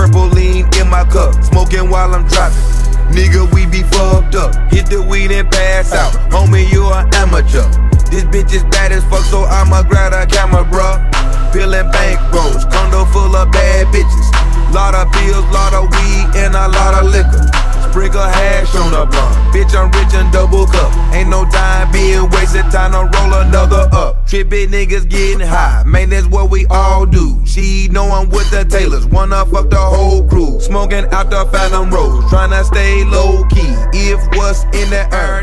Purple lean in my cup, smoking while I'm driving. Nigga, we be fucked up. Hit the weed and pass out. Homie, you an amateur. This bitch is bad as fuck, so I'ma grab a camera, bruh. Peeling bankrolls, condo full of bad bitches. Lot of pills, lot of weed, and a lot of liquor. Sprinkle hash on the blunt. Bitch, I'm rich and double cup. Ain't no time being wasted, time to roll another Trippy niggas getting high, man, that's what we all do. She know I'm with the Taylors, wanna fuck the whole crew. Smoking out the Phantom Rose, tryna stay low key. If what's in the air,